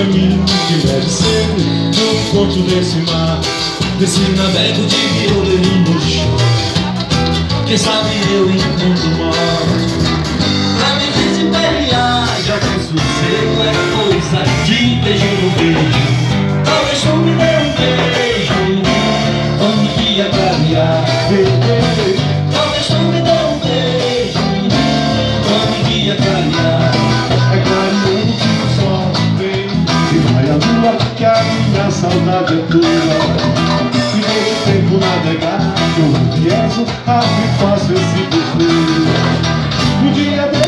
caminho que deve ser No ponto desse mar Desse navego de violino no chão Quem sabe eu encontro mar saudade é tua. E o tempo navegar Que eu empiezo a me faço esse desfile Um dia desses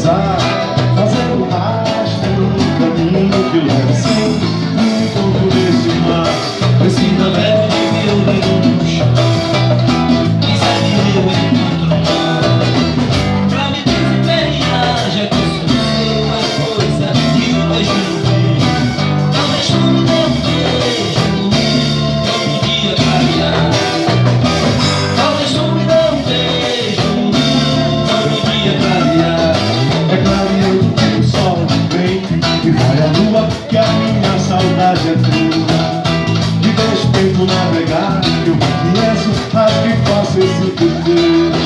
enviesar Fazendo rastro no caminho que leva sempre lua que a minha saudade é fria De vez tempo navegar, eu me conheço, as que faço esse desejo